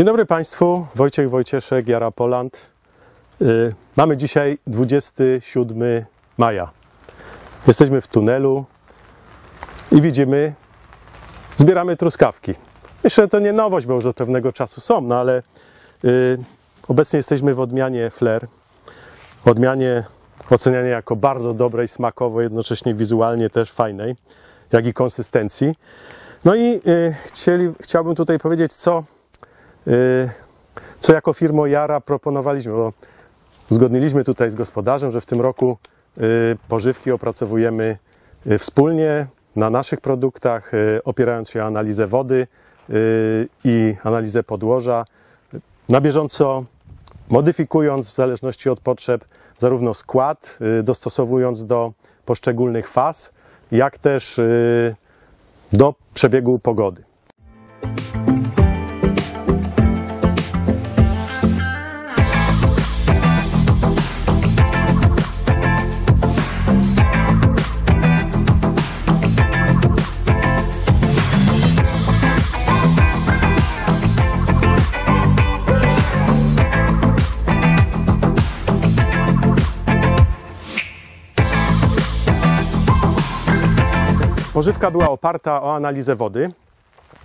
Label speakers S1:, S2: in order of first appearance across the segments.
S1: Dzień dobry Państwu, Wojciech Wojcieszek, Jara Poland. Y, Mamy dzisiaj 27 maja. Jesteśmy w tunelu i widzimy, zbieramy truskawki. Myślę, że to nie nowość, bo już od pewnego czasu są, no ale y, obecnie jesteśmy w odmianie flair. Odmianie ocenianej jako bardzo dobrej, smakowo, jednocześnie wizualnie też fajnej, jak i konsystencji. No i y, chcieli, chciałbym tutaj powiedzieć, co co jako firma Jara proponowaliśmy, bo uzgodniliśmy tutaj z gospodarzem, że w tym roku y, pożywki opracowujemy y, wspólnie na naszych produktach, opierając się o analizę wody i analizę podłoża, na bieżąco modyfikując w zależności od potrzeb zarówno skład, dostosowując do poszczególnych faz, jak też do przebiegu pogody. Pożywka była oparta o analizę wody,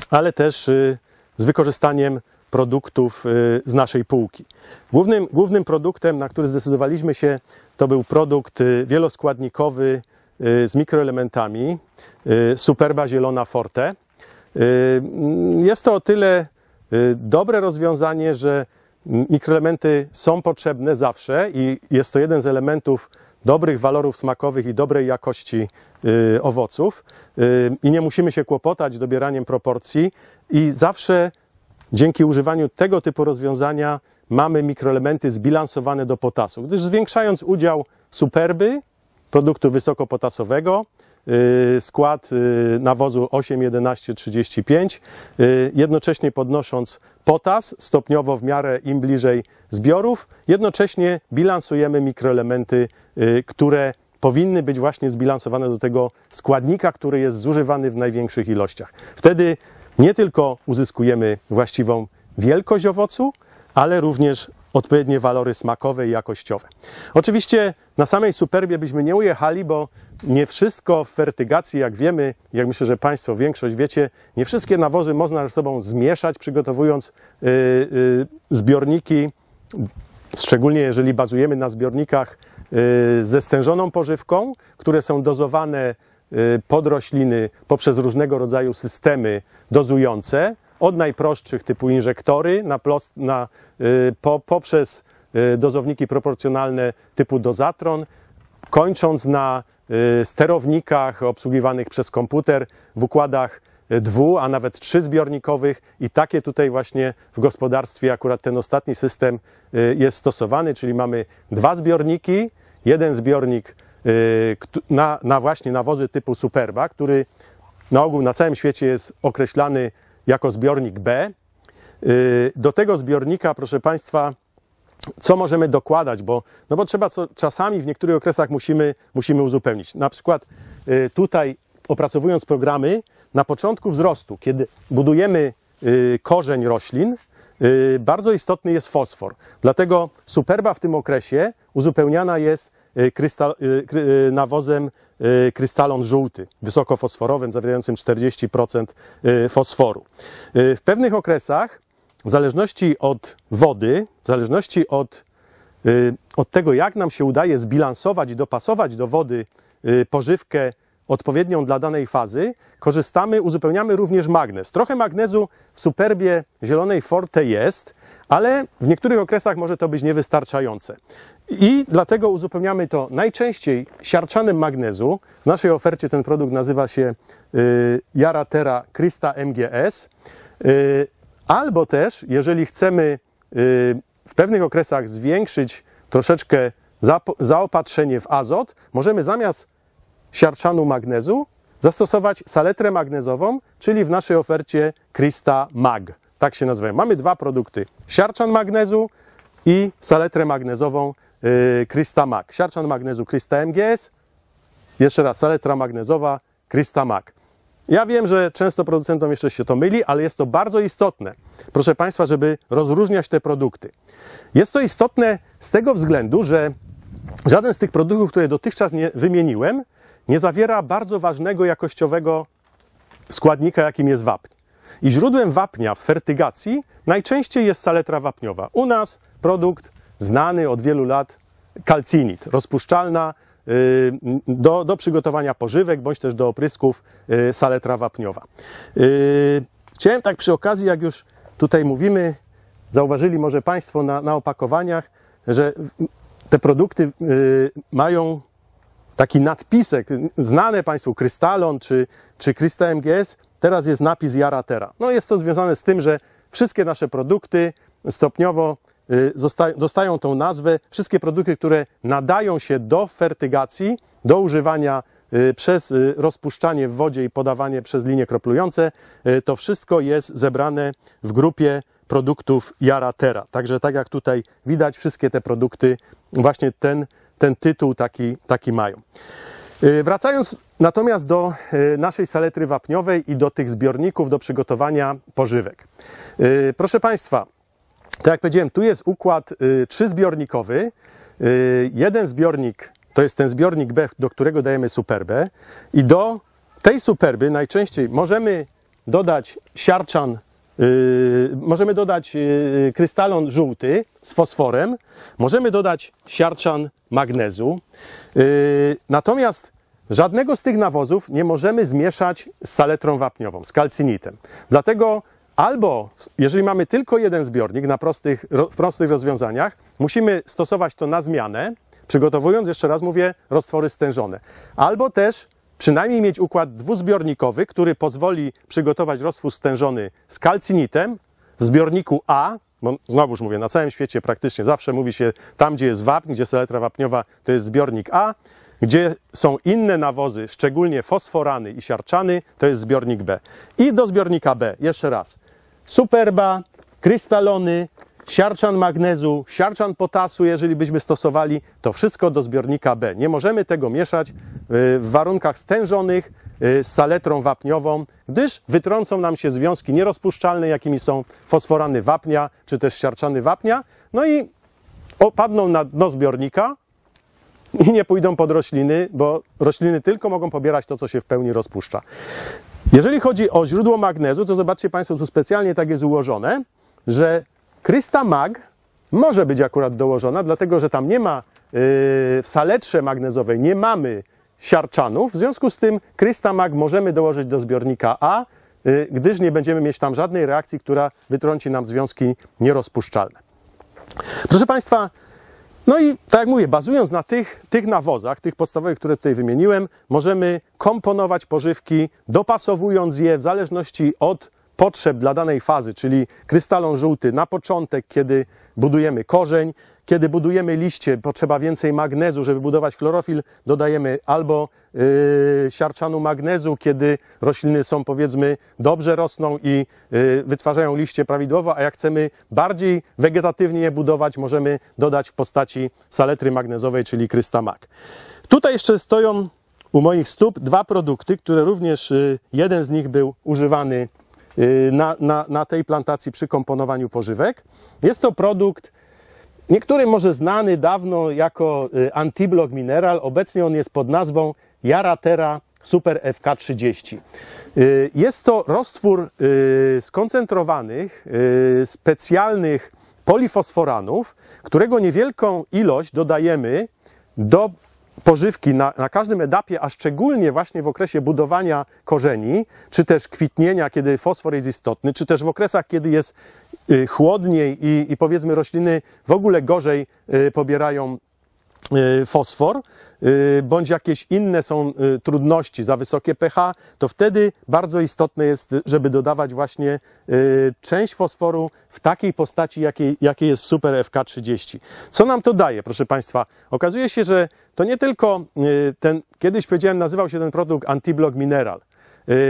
S1: ale też y, z wykorzystaniem produktów y, z naszej półki. Głównym, głównym produktem, na który zdecydowaliśmy się, to był produkt y, wieloskładnikowy z mikroelementami Superba Zielona Forte. Jest to o tyle dobre rozwiązanie, że mikroelementy są potrzebne zawsze i jest to jeden z elementów dobrych walorów smakowych i dobrej jakości y, owoców. Y, i nie musimy się kłopotać dobieraniem proporcji i zawsze dzięki używaniu tego typu rozwiązania mamy mikroelementy zbilansowane do potasu, gdyż zwiększając udział superby, produktu wysokopotasowego, skład nawozu 8, 11, 35, jednocześnie podnosząc potas stopniowo w miarę im bliżej zbiorów, jednocześnie bilansujemy mikroelementy, y, które powinny być właśnie zbilansowane do tego składnika, który jest zużywany w największych ilościach. Wtedy nie tylko uzyskujemy właściwą wielkość owocu, ale również odpowiednie walory smakowe i jakościowe. Oczywiście na samej superbie byśmy nie ujechali, bo nie wszystko w fertygacji, jak wiemy, jak myślę, że Państwo większość wiecie, nie wszystkie nawozy można ze sobą zmieszać, przygotowując yy, yy, zbiorniki, szczególnie jeżeli bazujemy na zbiornikach yy, ze stężoną pożywką, które są dozowane y, pod rośliny poprzez różnego rodzaju systemy dozujące, od najprostszych typu inżektory na, na y, po, poprzez y, dozowniki proporcjonalne typu dozatron, kończąc na y, sterownikach obsługiwanych przez komputer w układach dwu, a nawet trzygzbiornikowych i takie tutaj właśnie w gospodarstwie akurat ten ostatni system jest stosowany, czyli mamy dwa zbiorniki, jeden zbiornik na, na właśnie nawozy typu Superba, który na ogół na całym świecie jest określany jako zbiornik B. Y, do tego zbiornika, proszę Państwa, co możemy dokładać, bo, no bo trzeba co, czasami w niektórych okresach musimy, musimy uzupełnić. Na przykład y, tutaj opracowując programy, na początku wzrostu, kiedy budujemy y, korzeń roślin, bardzo istotny jest fosfor. Dlatego superba w tym okresie uzupełniana jest nawozem krystalon żółty, wysokofosforowym, zawierającym 40% fosforu. W pewnych okresach, w zależności od wody, w zależności od, od tego, jak nam się udaje zbilansować i dopasować do wody pożywkę odpowiednią dla danej fazy, korzystamy, uzupełniamy również magnez. Trochę magnezu w superbie zielonej Forte jest, ale w niektórych okresach może to być niewystarczające. I dlatego uzupełniamy to najczęściej siarczanym magnezu. W naszej ofercie ten produkt nazywa się y, Yaratera Krista MGS. Y, albo też, jeżeli chcemy y, w pewnych okresach zwiększyć troszeczkę zaopatrzenie w azot, możemy zamiast siarczanu magnezu zastosować saletrę magnezową, czyli w naszej ofercie Krista Mag. Tak się nazywają. Mamy dwa produkty: siarczan magnezu i saletrę magnezową yy, Krista Mag. Siarczan magnezu Krista MGS, jeszcze raz saletra magnezowa Krista Mag. Ja wiem, że często producentom jeszcze się to myli, ale jest to bardzo istotne, proszę Państwa, żeby rozróżniać te produkty. Jest to istotne z tego względu, że żaden z tych produktów, które dotychczas nie wymieniłem, nie zawiera bardzo ważnego jakościowego składnika, jakim jest wapń. I źródłem wapnia w fertygacji najczęściej jest saletra wapniowa. U nas produkt znany od wielu lat, kalcinit, rozpuszczalna y, do, do przygotowania pożywek bądź też do oprysków y, saletra wapniowa. Y, chciałem tak przy okazji, jak już tutaj mówimy, zauważyli może Państwo na, na opakowaniach, że te produkty mają taki nadpisek, znane Państwu Krystalon czy, czy Krysta MGS, teraz jest napis Jaratera. No jest to związane z tym, że wszystkie nasze produkty stopniowo y, dostają tą nazwę. Wszystkie produkty, które nadają się do fertygacji, do używania y, przez y, rozpuszczanie w wodzie i podawanie przez linie kroplujące, to wszystko jest zebrane w grupie produktów Jaratera. Także tak jak tutaj widać, wszystkie te produkty właśnie ten ten tytuł taki, taki mają. Y, wracając natomiast do y, naszej saletry wapniowej i do tych zbiorników do przygotowania pożywek. Y, proszę Państwa, tak jak powiedziałem, tu jest układ trzyzbiornikowy. Jeden zbiornik to jest ten zbiornik B, do którego dajemy superbę i do tej superby najczęściej możemy dodać siarczan możemy dodać krystalon żółty z fosforem, możemy dodać siarczan magnezu. Natomiast żadnego z tych nawozów nie możemy zmieszać z saletrą wapniową, z kalcinitem. Dlatego albo, jeżeli mamy tylko jeden zbiornik na prostych, w prostych rozwiązaniach, musimy stosować to na zmianę, przygotowując, jeszcze raz mówię, roztwory stężone. Albo też przynajmniej mieć układ dwuzbiornikowy, który pozwoli przygotować roztwór stężony z kalcinitem w zbiorniku A, bo znowuż mówię, na całym świecie praktycznie zawsze mówi się tam, gdzie jest wapń, gdzie seletra wapniowa, to jest zbiornik A, gdzie są inne nawozy, szczególnie fosforany i siarczany, to jest zbiornik B. I do zbiornika B, jeszcze raz, superba, krystalony, siarczan magnezu, siarczan potasu, jeżeli byśmy stosowali, to wszystko do zbiornika B. Nie możemy tego mieszać y, w warunkach stężonych y, z saletrą wapniową, gdyż wytrącą nam się związki nierozpuszczalne, jakimi są fosforany wapnia, czy też siarczany wapnia, no i opadną na dno zbiornika i nie pójdą pod rośliny, bo rośliny tylko mogą pobierać to, co się w pełni rozpuszcza. Jeżeli chodzi o źródło magnezu, to zobaczcie Państwo, tu specjalnie tak jest ułożone, że Krysta Mag może być akurat dołożona, dlatego że tam nie ma yy, w saletrze magnezowej nie mamy siarczanów, w związku z tym Krysta Mag możemy dołożyć do zbiornika A, yy, gdyż nie będziemy mieć tam żadnej reakcji, która wytrąci nam związki nierozpuszczalne. Proszę Państwa, no i tak jak mówię, bazując na tych, tych nawozach, tych podstawowych, które tutaj wymieniłem, możemy komponować pożywki, dopasowując je w zależności od potrzeb dla danej fazy, czyli krystalon żółty na początek, kiedy budujemy korzeń, kiedy budujemy liście, potrzeba więcej magnezu, żeby budować chlorofil, dodajemy albo yy, siarczanu magnezu, kiedy rośliny są powiedzmy dobrze rosną i yy, wytwarzają liście prawidłowo, a jak chcemy bardziej wegetatywnie je budować, możemy dodać w postaci saletry magnezowej, czyli krystamag. Tutaj jeszcze stoją u moich stóp dwa produkty, które również yy, jeden z nich był używany na, na, na tej plantacji przy komponowaniu pożywek. Jest to produkt Niektórym może znany dawno jako y, Antiblock Mineral, obecnie on jest pod nazwą Yaratera Super FK30. Y, jest to roztwór skoncentrowanych, specjalnych polifosforanów, którego niewielką ilość dodajemy do pożywki na, na każdym etapie, a szczególnie właśnie w okresie budowania korzeni, czy też kwitnienia, kiedy fosfor jest istotny, czy też w okresach, kiedy jest y, chłodniej i, i powiedzmy rośliny w ogóle gorzej y, pobierają fosfor, y, bądź jakieś inne są y, trudności, za wysokie pH, to wtedy bardzo istotne jest, żeby dodawać właśnie część fosforu w takiej postaci, jakiej, jakiej jest w Super FK30. Co nam to daje, proszę Państwa? Okazuje się, że to nie tylko ten, kiedyś powiedziałem, nazywał się ten produkt Antiblock Mineral,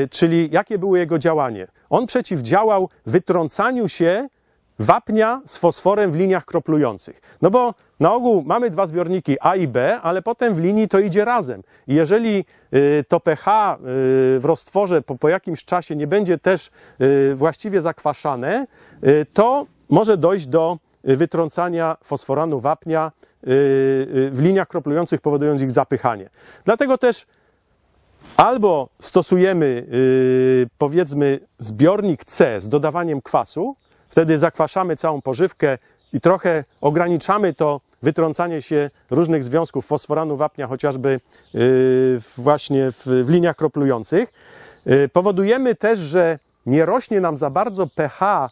S1: czyli jakie było jego działanie. On przeciwdziałał wytrącaniu się wapnia z fosforem w liniach kroplujących. No bo na ogół mamy dwa zbiorniki A i B, ale potem w linii to idzie razem. I jeżeli y, to pH y, w roztworze po, po jakimś czasie nie będzie też y, właściwie zakwaszane, to może dojść do wytrącania fosforanu wapnia w liniach kroplujących, powodując ich zapychanie. Dlatego też albo stosujemy, powiedzmy, zbiornik C z dodawaniem kwasu, wtedy zakwaszamy całą pożywkę i trochę ograniczamy to wytrącanie się różnych związków fosforanu wapnia, chociażby y, właśnie w, liniach kroplujących. Y, Powodujemy też, że nie rośnie nam za bardzo pH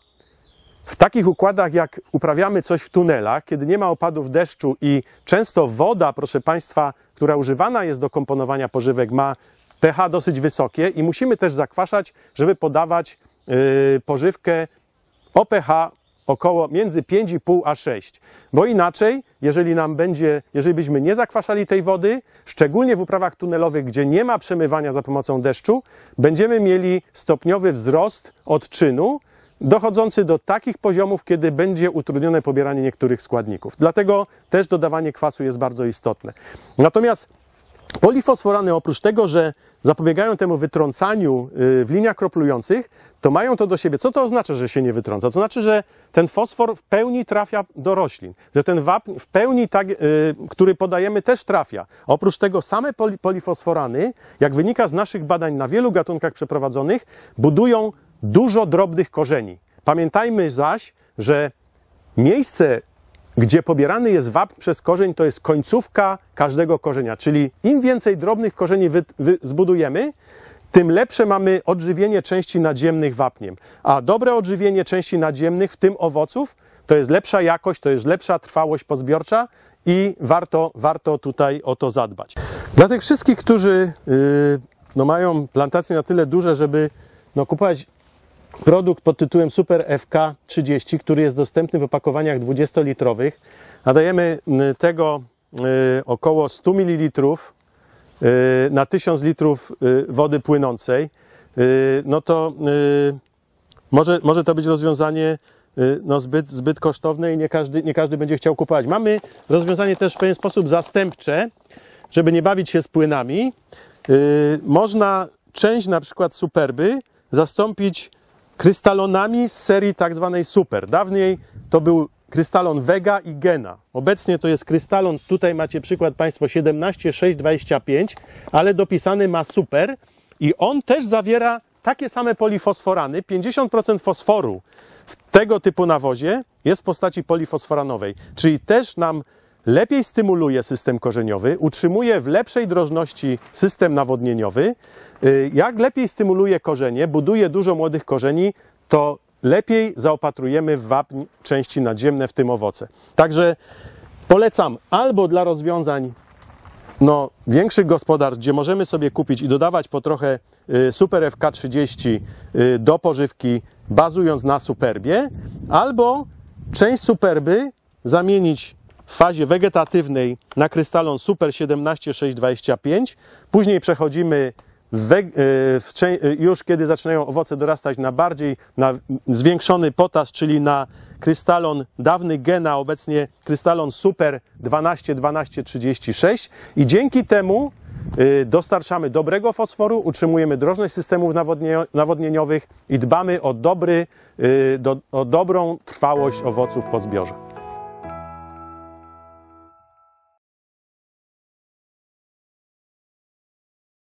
S1: w takich układach, jak uprawiamy coś w tunelach, kiedy nie ma opadów deszczu i często woda, proszę Państwa, która używana jest do komponowania pożywek, ma pH dosyć wysokie i musimy też zakwaszać, żeby podawać y, pożywkę o pH około między 5,5 a 6. Bo inaczej, jeżeli nam będzie, jeżeli byśmy nie zakwaszali tej wody, szczególnie w uprawach tunelowych, gdzie nie ma przemywania za pomocą deszczu, będziemy mieli stopniowy wzrost odczynu, dochodzący do takich poziomów, kiedy będzie utrudnione pobieranie niektórych składników. Dlatego też dodawanie kwasu jest bardzo istotne. Natomiast Polifosforany oprócz tego, że zapobiegają temu wytrącaniu y, w liniach kroplujących, to mają to do siebie. Co to oznacza, że się nie wytrąca? To znaczy, że ten fosfor w pełni trafia do roślin, że ten wapń w pełni, tak, y, który podajemy, też trafia. Oprócz tego same poli- polifosforany, jak wynika z naszych badań na wielu gatunkach przeprowadzonych, budują dużo drobnych korzeni. Pamiętajmy zaś, że miejsce gdzie pobierany jest wapń przez korzeń, to jest końcówka każdego korzenia. Czyli im więcej drobnych korzeni wy, wy, zbudujemy, tym lepsze mamy odżywienie części nadziemnych wapniem. A dobre odżywienie części nadziemnych, w tym owoców, to jest lepsza jakość, to jest lepsza trwałość pozbiorcza i warto, warto tutaj o to zadbać. Dla tych wszystkich, którzy yy, no mają plantacje na tyle duże, żeby no, kupować produkt pod tytułem Super FK30, który jest dostępny w opakowaniach 20-litrowych. Nadajemy tego y, około 100 ml y, na 1000 litrów y, wody płynącej. No to może, może to być rozwiązanie no, zbyt, zbyt kosztowne i nie każdy, nie każdy będzie chciał kupować. Mamy rozwiązanie też w pewien sposób zastępcze, żeby nie bawić się z płynami. Można część na przykład superby zastąpić krystalonami z serii tak zwanej super. Dawniej to był krystalon Vega i Gena. Obecnie to jest krystalon, tutaj macie przykład Państwo 17625, ale dopisany ma super i on też zawiera takie same polifosforany. 50% fosforu w tego typu nawozie jest w postaci polifosforanowej, czyli też nam lepiej stymuluje system korzeniowy, utrzymuje w lepszej drożności system nawodnieniowy. Y, Jak lepiej stymuluje korzenie, buduje dużo młodych korzeni, to lepiej zaopatrujemy w wapń części nadziemne, w tym owoce. Także polecam albo dla rozwiązań no, większych gospodarstw, gdzie możemy sobie kupić i dodawać po trochę y, Super FK30 y, do pożywki, bazując na superbie, albo część superby zamienić w fazie wegetatywnej na krystalon Super 17625. Później przechodzimy we, czę- y, już kiedy zaczynają owoce dorastać na bardziej na zwiększony potas, czyli na krystalon dawny Gena, obecnie krystalon Super 12-12-36 i dzięki temu y, dostarczamy dobrego fosforu, utrzymujemy drożność systemów nawodnie- nawodnieniowych i dbamy o, dobry, do, o dobrą trwałość owoców po zbiorze.